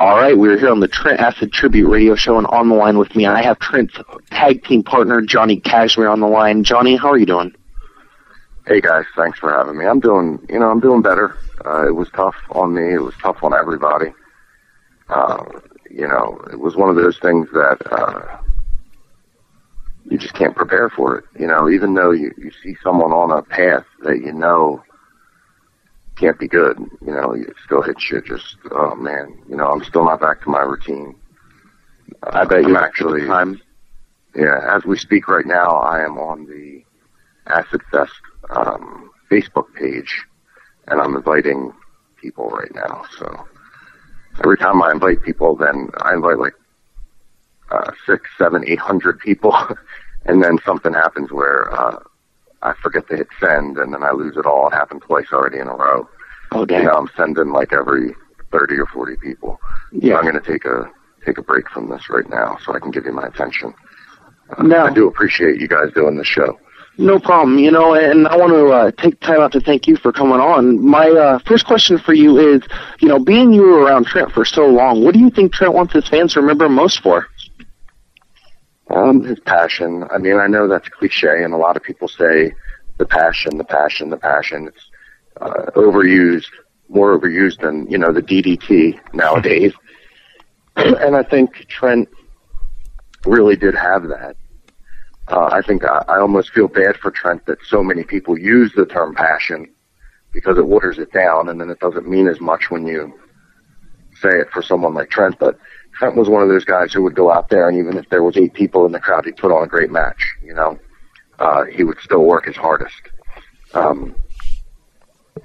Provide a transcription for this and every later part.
All right, we're here on the Trent Acid Tribute Radio Show, and on the line with me, I have Trent's tag team partner, Johnny Kashmere, on the line. Johnny, how are you doing? Hey guys, thanks for having me. I'm doing, you know, I'm doing better. Uh, it was tough on me. It was tough on everybody. Uh, you know, it was one of those things that uh, you just can't prepare for it. You know, even though you, you see someone on a path that you know can't be good, you know, you still hit shit. Just, oh man, you know, I'm still not back to my routine. I bet you actually. Time. Yeah, as we speak right now, I am on the Acid Fest um, Facebook page, and I'm inviting people right now. So every time I invite people, then I invite like uh, six, seven, eight hundred people, and then something happens where uh, I forget to hit send, and then I lose it all. It happened twice already in a row. Oh. You know, I'm sending like every thirty or forty people. Yeah. So I'm going to take a take a break from this right now, so I can give you my attention. Uh, Now- I do appreciate you guys doing the show. No problem. You know, and I want to uh, take time out to thank you for coming on. My uh, first question for you is, you know, being you were around Trent for so long, what do you think Trent wants his fans to remember most for? Um, his passion. I mean, I know that's cliche, and a lot of people say the passion, the passion, the passion. It's uh, overused, more overused than you know the DDT nowadays. and I think Trent really did have that. Uh, I think I, I almost feel bad for Trent that so many people use the term passion because it waters it down, and then it doesn't mean as much when you say it for someone like Trent. But Trent was one of those guys who would go out there, and even if there was eight people in the crowd, he'd put on a great match. You know, uh, he would still work his hardest. Um,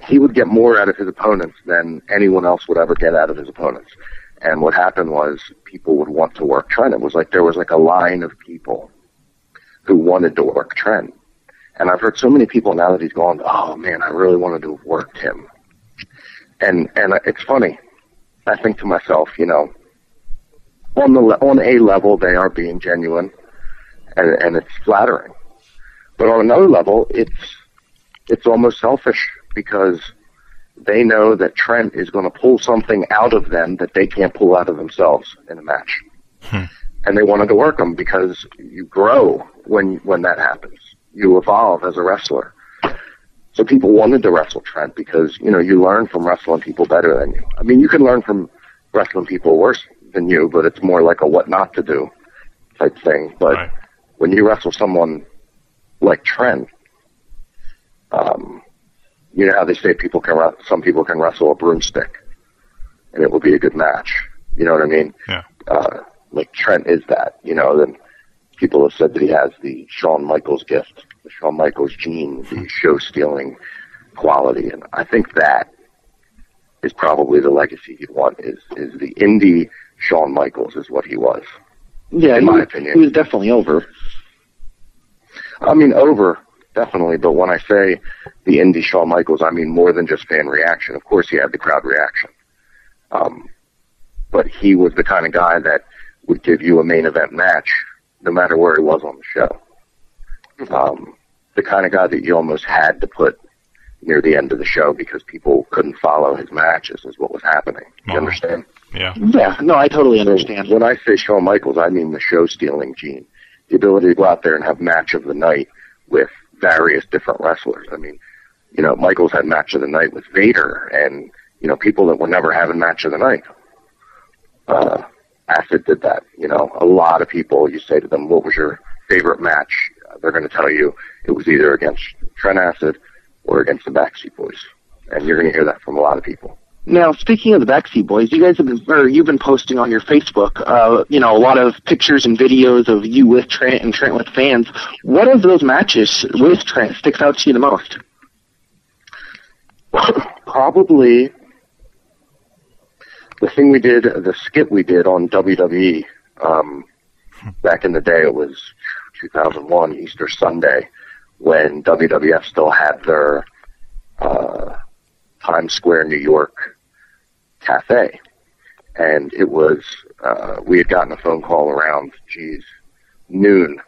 he would get more out of his opponents than anyone else would ever get out of his opponents. And what happened was people would want to work Trent. It was like there was like a line of people who wanted to work Trent. And I've heard so many people now that he's gone, oh man, I really wanted to have worked him. And and it's funny. I think to myself, you know, on the le- on a level they are being genuine, and and it's flattering. But on another level, it's it's almost selfish because they know that Trent is going to pull something out of them that they can't pull out of themselves in a match, hmm. and they wanted to work him because you grow when when that happens. You evolve as a wrestler. So people wanted to wrestle Trent because you know you learn from wrestling people better than you. I mean, you can learn from wrestling people worse than you, but it's more like a what not to do type thing. But Right. when you wrestle someone like Trent, um, you know how they say people can wrestle, some people can wrestle a broomstick, and it will be a good match. You know what I mean? Yeah. Uh, like Trent is that. You know, then people have said that he has the Shawn Michaels gift, the Shawn Michaels gene, the show stealing quality, and I think that is probably the legacy he'd want. Is is the indie Shawn Michaels is what he was. Yeah, In my was- opinion. he was definitely over. I mean, over definitely, but when I say the indie Shawn Michaels, I mean more than just fan reaction. Of course, he had the crowd reaction, um, but he was the kind of guy that would give you a main event match, no matter where he was on the show. Um, the kind of guy that you almost had to put near the end of the show because people couldn't follow his matches, is what was happening. You Wow. understand? Yeah. Yeah, no, I totally understand. When I say Shawn Michaels, I mean the show stealing gene. The ability to go out there and have match of the night with various different wrestlers. I mean, you know, Michaels had match of the night with Vader and, you know, people that were never having match of the night. Uh, Acid did that. You know, a lot of people, you say to them, what was your favorite match? Uh, they're going to tell you it was either against Trent Acid or against the Backseat Boyz. And you're going to hear that from a lot of people. Now, speaking of the Backseat Boyz, you guys have been, or you've been posting on your Facebook, uh, you know, a lot of pictures and videos of you with Trent and Trent with fans. What of those matches with Trent sticks out to you the most? probably the thing we did, the skit we did on WWE um, back in the day. It was 2001 Easter Sunday when WWF still had their uh, Times Square, New York cafe, and it was uh, we had gotten a phone call around, geez, noon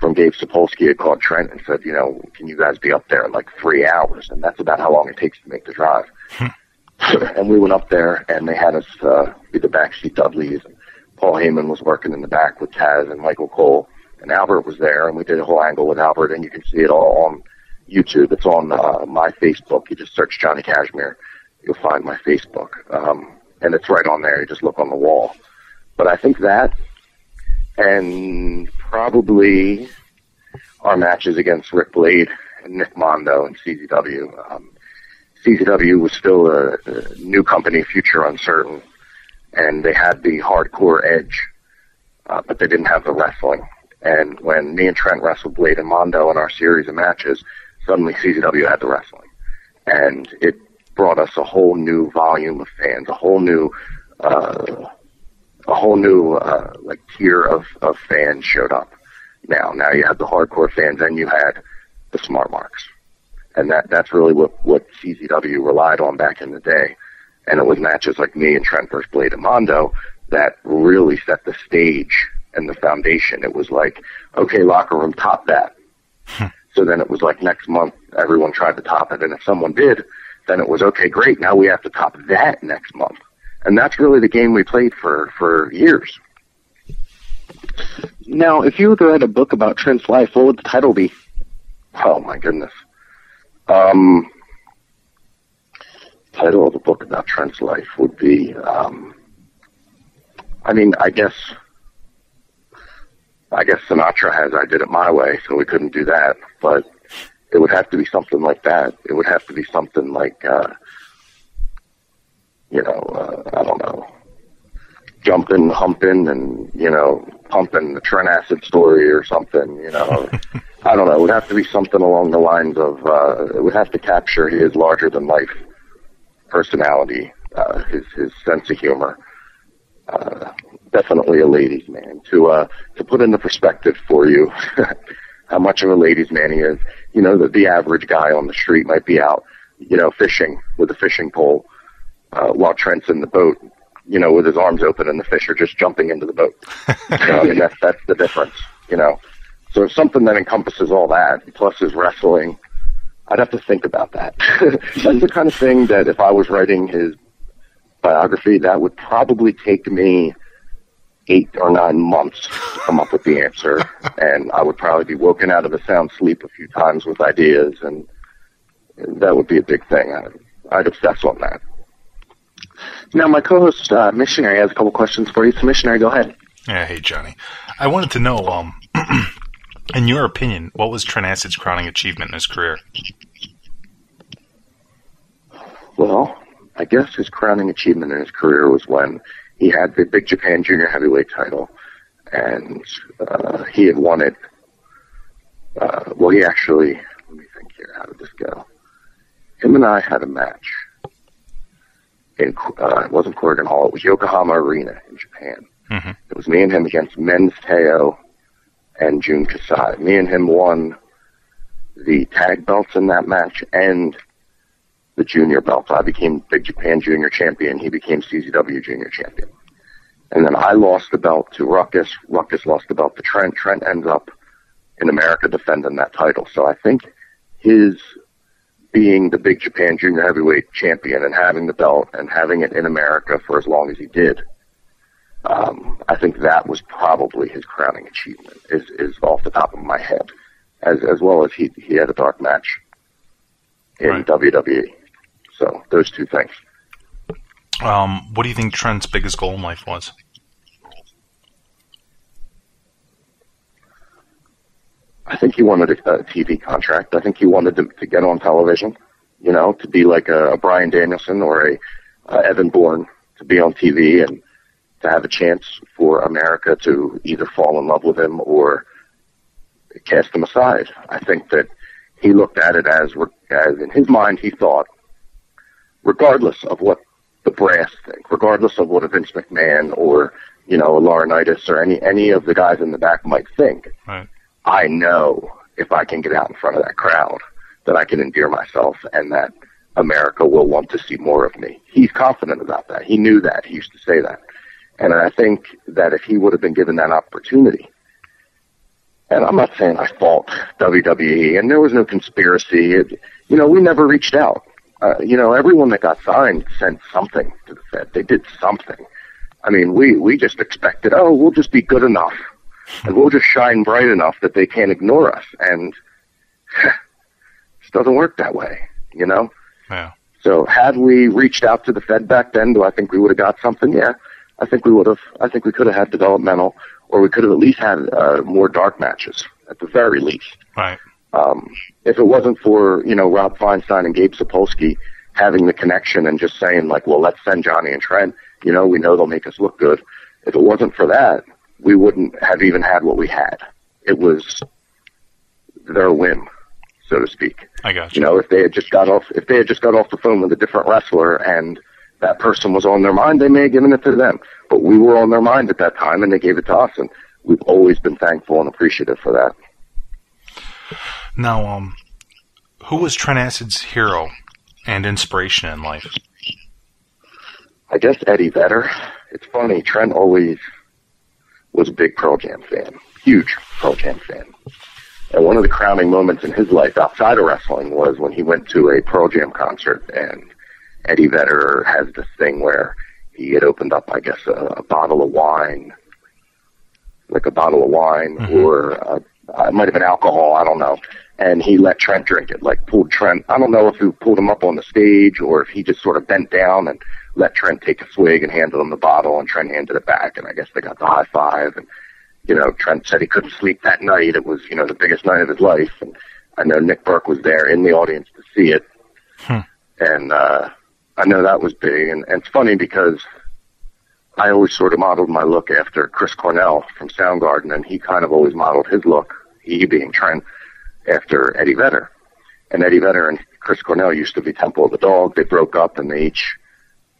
from Gabe Sapolsky had called Trent and said, you know, can you guys be up there in like three hours? And that's about how long it takes to make the drive. And we went up there and they had us uh, be the backseat Dudleys. Paul Heyman was working in the back with Taz and Michael Cole, and Albert was there, and we did a whole angle with Albert, and you can see it all on YouTube. It's on uh, my Facebook. You just search Johnny Kashmere, you'll find my Facebook, um, and it's right on there. You just look on the wall. But I think that, and probably our matches against Ric Blade and Nick Mondo and CZW. Um, CZW was still a, a new company, future uncertain, and they had the hardcore edge, uh, but they didn't have the wrestling. And when me and Trent wrestled Blade and Mondo in our series of matches, suddenly CZW had the wrestling, and it brought us a whole new volume of fans, a whole new, uh, a whole new uh, like tier of of fans showed up. Now, now you had the hardcore fans, and you had the smart marks and that that's really what what CZW relied on back in the day. And it was matches like me and Trent versus Blade and Mondo that really set the stage and the foundation. It was like, okay, locker room, top that. Hmm. so then it was like next month, everyone tried to top it, and if someone did, then it was okay, great. Now we have to top that next month, and that's really the game we played for for years. Now, if you were to write a book about Trent's life, what would the title be? Oh my goodness. Um, title of the book about Trent's life would be, um, I mean, I guess, I guess Sinatra has "I Did It My Way," so we couldn't do that. But it would have to be something like that. It would have to be something like, uh, you know, uh, I don't know, jumping, humping, and you know, pumping the Trent Acid story or something. You know. I don't know. It would have to be something along the lines of uh, it would have to capture his larger than life personality, uh, his his sense of humor. Uh, definitely a ladies' man. To uh, to put into perspective for you how much of a ladies' man he is. You know, the, the average guy on the street might be out, you know, fishing with a fishing pole uh, while Trent's in the boat. You know, with his arms open and the fish are just jumping into the boat. you I mean, that's that's the difference. You know. So something that encompasses all that, plus his wrestling, I'd have to think about that. That's the kind of thing that if I was writing his biography, that would probably take me eight or nine months to come up with the answer, and I would probably be woken out of a sound sleep a few times with ideas, and that would be a big thing. I'd, I'd obsess on that. Now, my co-host uh, missionary has a couple questions for you. So, missionary, go ahead. Yeah, hey Johnny. I wanted to know, um, In your opinion, what was Trent Acid's crowning achievement in his career? Well, I guess his crowning achievement in his career was when he had the Big Japan Junior Heavyweight title, and uh, he had won it. Uh, well, he actually, let me think here, how did this go? Him and I had a match in, uh, it wasn't Korakuen Hall, it was Yokohama Arena in Japan. Mm-hmm. It was me and him against Men's Teioh and Jun Kasai. Me and him won the tag belts in that match and the junior belts. I became Big Japan Junior Champion. He became CZW Junior Champion. And then I lost the belt to Ruckus. Ruckus lost the belt to Trent. Trent ends up in America defending that title. So I think his being the Big Japan Junior Heavyweight Champion and having the belt and having it in America for as long as he did um, I think that was probably his crowning achievement. Is is off the top of my head, as as well as he he had a dark match in right. WWE. So those two things. Um, what do you think Trent's biggest goal in life was? I think he wanted a, a TV contract. I think he wanted to, to get on television. You know, to be like a, a Bryan Danielson or a, a Evan Bourne, to be on TV and to have a chance for America to either fall in love with him or cast him aside. I think that he looked at it as, as in his mind, he thought, regardless of what the brass think, regardless of what a Vince McMahon or you know a Laurinaitis or any any of the guys in the back might think, right. I know if I can get out in front of that crowd that I can endear myself and that America will want to see more of me. He's confident about that. He knew that. He used to say that. And I think that if he would have been given that opportunity, and I'm not saying I fault WWE, and there was no conspiracy. It, you know, we never reached out. uh, you know, everyone that got signed sent something to the Fed. They did something. I mean, we we just expected, oh, we'll just be good enough, and we'll just shine bright enough that they can't ignore us. And it doesn't work that way, you know. Yeah. So had we reached out to the Fed back then, do I think we would have got something? Yeah, I think we would have. I think we could have had developmental, or we could have at least had uh, more dark matches at the very least. Right. Um, if it wasn't for you know Rob Feinstein and Gabe Sapolsky having the connection and just saying like, well, let's send Johnny and Trent. You know, we know they'll make us look good. If it wasn't for that, we wouldn't have even had what we had. It was their whim, so to speak. I got You you. know, if they had just got off, if they had just got off the phone with a different wrestler and that person was on their mind, they may have given it to them. But we were on their mind at that time, and they gave it to us, and we've always been thankful and appreciative for that. Now, um, who was Trent Acid's hero and inspiration in life? I guess Eddie Vedder. It's funny, Trent always was a big Pearl Jam fan, huge Pearl Jam fan. And one of the crowning moments in his life outside of wrestling was when he went to a Pearl Jam concert and Eddie Vedder has this thing where he had opened up, I guess, a, a bottle of wine, like a bottle of wine, Mhm. or uh, it might have been alcohol, I don't know. And he let Trent drink it, like pulled Trent. I don't know if he pulled him up on the stage or if he just sort of bent down and let Trent take a swig and handed him the bottle, and Trent handed it back, and I guess they got the high five. And you know, Trent said he couldn't sleep that night. It was you know the biggest night of his life, and I know Nick Burke was there in the audience to see it, Hmm. and uh, I know that was big. And, and it's funny because I always sort of modeled my look after Chris Cornell from Soundgarden, and he kind of always modeled his look, he being Trent, after Eddie Vedder. And Eddie Vedder and Chris Cornell used to be Temple of the Dog. They broke up, and they each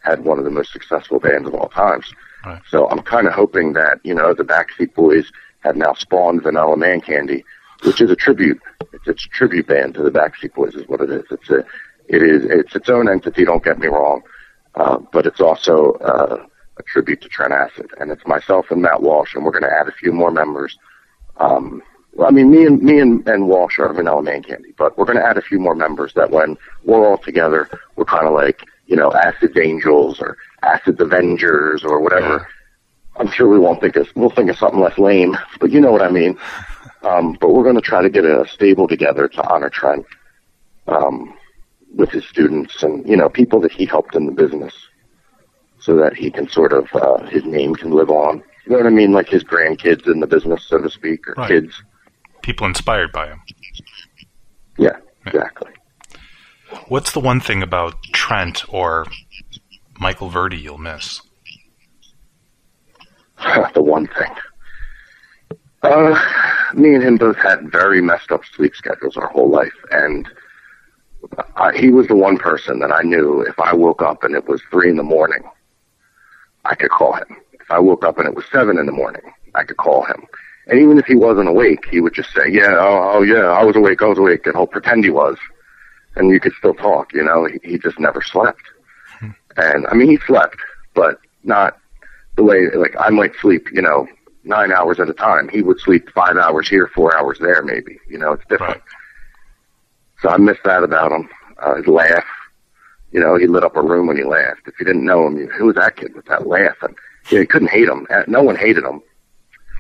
had one of the most successful bands of all times. Right. So I'm kind of hoping that you know the Backseat Boyz have now spawned Vanilla Man Candy, which is a tribute. It's, it's a tribute band to the Backseat Boyz, is what it is. It's a, it is, it's its own entity. Don't get me wrong, uh, but it's also uh, a tribute to Trent Acid, and it's myself and Matt Walsh, and we're going to add a few more members. Um, well, I mean, me and me and, and Walsh are Vanilla Man Candy, but we're going to add a few more members that when we're all together, we're kind of like you know Acid Angels or Acid Avengers or whatever. I'm sure we won't think of we'll think of something less lame, but you know what I mean. Um, but we're going to try to get a stable together to honor Trent um, with his students and you know people that he helped in the business, so that he can sort of uh, his name can live on. You know what I mean? Like his grandkids in the business, so to speak, or Right. kids. People inspired by him. Yeah, exactly. What's the one thing about Trent or Michael Verdi you'll miss? the one thing. Uh, me and him both had very messed up sleep schedules our whole life, and I, he was the one person that I knew if I woke up and it was three in the morning, I could call him. If I woke up and it was seven in the morning, I could call him. And even if he wasn't awake, he would just say, "Yeah, oh, oh yeah, I was awake, I was awake," and he'll pretend he was, and you could still talk. You know, he, he just never slept. And I mean, he slept, but not the way like I might sleep, you know, nine hours at a time. He would sleep five hours here, four hours there, maybe. You know, it's different. Right. So I miss that about him. Uh, his laugh. You know, he lit up a room when he laughed. If you didn't know him, you, who was that kid with that laugh? And you, know, you couldn't hate him. Uh, No one hated him.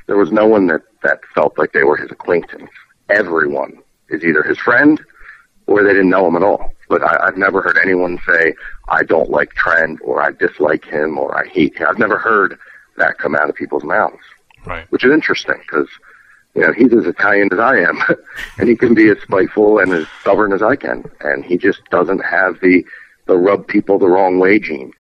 There was no one that that felt like they were his acquaintance. Everyone is either his friend or they didn't know him at all. But I, I've never heard anyone say I don't like Trent or I dislike him or I hate him. I've never heard that come out of people's mouths Right. which is interesting because you know he's as Italian as I am, and he can be as spiteful and as stubborn as I can, and he just doesn't have the the rub people the wrong way gene.